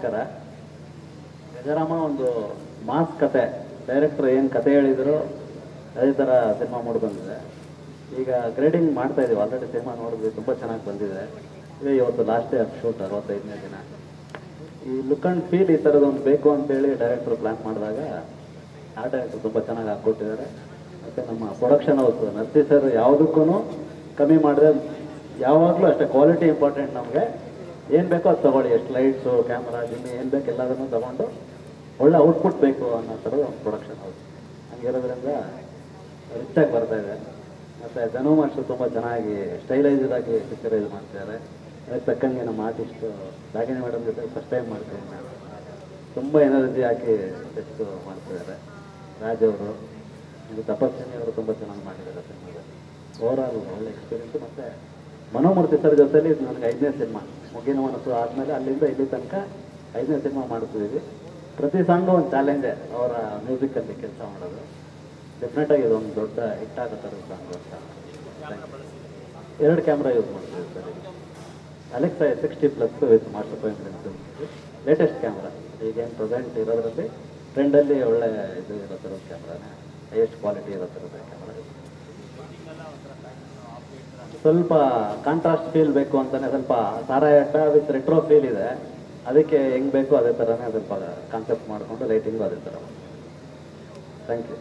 ನಮಸ್ಕಾರ ಗಜರಾಮ ಒಂದು ಮಾಸ್ ಕತೆ, ಡೈರೆಕ್ಟರ್ ಏನು ಕತೆ ಹೇಳಿದ್ರು, ಅದೇ ಥರ ಸಿನಿಮಾ ಮೂಡಿ ಬಂದಿದೆ. ಈಗ ಗ್ರೇಡಿಂಗ್ ಮಾಡ್ತಾ ಇದೀವಿ ಆಲ್ರೆಡಿ ಸಿನಿಮಾ ನೋಡಿದ್ವಿ, ತುಂಬ ಚೆನ್ನಾಗಿ ಬಂದಿದೆ. ಇವೇ ಇವತ್ತು ಲಾಸ್ಟ್ ಡೇ ಶೂಟ್ ಅರವತ್ತೈದನೇ ದಿನ. ಈ ಲುಕ್ ಆ್ಯಂಡ್ ಫೀಲ್ ಈ ಥರದ್ದು ಒಂದು ಬೇಕು ಅಂತೇಳಿ ಡೈರೆಕ್ಟರ್ ಪ್ಲ್ಯಾನ್ ಮಾಡಿದಾಗ ಆ ಡೈರೆಕ್ಟರ್ ತುಂಬ ಚೆನ್ನಾಗಿ ಹಾಕ್ಕೊಟ್ಟಿದ್ದಾರೆ. ಮತ್ತು ನಮ್ಮ ಪ್ರೊಡಕ್ಷನ್ ಹೌಸ್ ನರ್ಸಿ ಸರ್ ಯಾವುದಕ್ಕೂ ಕಮ್ಮಿ ಮಾಡಿದೆ. ಯಾವಾಗಲೂ ಅಷ್ಟೇ ಕ್ವಾಲಿಟಿ ಇಂಪಾರ್ಟೆಂಟ್ ನಮಗೆ. ಏನು ಬೇಕೋ ಅದು ತಗೊಳ್ಳಿ. ಎಷ್ಟು ಲೈಟ್ಸು ಕ್ಯಾಮ್ರಾ ಜಿಮ್ಮಿ ಏನು ಬೇಕು ಎಲ್ಲದನ್ನು ತಗೊಂಡು ಒಳ್ಳೆ ಔಟ್ಪುಟ್ ಬೇಕು ಅನ್ನೋ ಥರದ ಒಂದು ಪ್ರೊಡಕ್ಷನ್ ಹೌದು. ಹಂಗಿರೋದ್ರಿಂದ ರಿಚಾಗಿ ಬರ್ತಾ ಇದೆ. ಮತ್ತು ಧನು ಮಾಸ್ಟರ್ ತುಂಬ ಚೆನ್ನಾಗಿ ಸ್ಟೈಲೈಸ್ಡ್ ಆಗಿ ಪಿಕ್ಚರೈಸ್ ಮಾಡ್ತಿದ್ದಾರೆ. ಅದಕ್ಕೆ ತಕ್ಕಂಗೆ ನಮ್ಮ ಆರ್ಟಿಸ್ಟು ರಾಗಿಣಿ ಮೇಡಮ್ ಜೊತೆ ಫಸ್ಟ್ ಟೈಮ್ ಮಾಡ್ತೀನಿ. ನಾನು ತುಂಬ ಎನರ್ಜಿ ಹಾಕಿ ಟೆಸ್ಟ್ ಮಾಡ್ತಿದ್ದಾರೆ. ರಾಜ್ ಅವರು ಇದು ತಪಸ್ವಿನಿ ಅವರು ತುಂಬ ಚೆನ್ನಾಗಿ ಮಾಡಿದ್ದಾರೆ ಸಿನಿಮಾದಲ್ಲಿ. ಆಲ್ ಒಳ್ಳೆ ಎಕ್ಸ್ಪೀರಿಯನ್ಸ್ ಮತ್ತು ಮನೋಮೂರ್ತಿ ಸರ್ ಇದು ನನಗೆ ಐದನೇ ಸಿನಿಮಾ ಮುಗಿನ ಮನಸ್ಸು ಆದಮೇಲೆ ಅಲ್ಲಿಂದ ಇಲ್ಲಿ ತನಕ ಐದನೇ ಸಿನಿಮಾ ಮಾಡ್ತಿದ್ದೀವಿ ಪ್ರತಿ ಸಾಂಗು ಒಂದು ಚಾಲೆಂಜೇ ಅವರ ಮ್ಯೂಸಿಕಲ್ಲಿ ಕೆಲಸ ಮಾಡೋದು. ಡೆಫಿನೆಟಾಗಿ ಇದೊಂದು ದೊಡ್ಡ ಹಿಟ್ ಆಗೋ ಸಾಂಗು ಅಂತ. ಎರಡು ಕ್ಯಾಮ್ರಾ ಯೂಸ್ ಮಾಡ್ತೀವಿ sir Alexa sixty plus with master point latest camera ಈಗೇನು ಪ್ರೆಸೆಂಟ್ ಇರೋದ್ರಲ್ಲಿ ಟ್ರೆಂಡಲ್ಲಿ ಒಳ್ಳೆ ಇದು ಇರೋ ಥರದ ಕ್ಯಾಮ್ರಾನೇ ಹೈಯೆಸ್ಟ್ ಕ್ವಾಲಿಟಿ ಇರೋ ಥರದ ಕ್ಯಾಮ್ರಾ ಸ್ವಲ್ಪ ಕಾಂಟ್ರಾಸ್ಟ್ ಫೀಲ್ ಬೇಕು ಅಂತಾನೆ ಸ್ವಲ್ಪ ಸಾರಾಯಟ ವಿತ್ ರೆಟ್ರೋ ಫೀಲ್ ಇದೆ. ಅದಕ್ಕೆ ಹೆಂಗ್ ಬೇಕು ಅದೇ ಥರನೇ ಸ್ವಲ್ಪ ಕಾನ್ಸೆಪ್ಟ್ ಮಾಡಿಕೊಂಡು ಲೈಟಿಂಗು ಅದೇ ಥರ ಥ್ಯಾಂಕ್ ಯು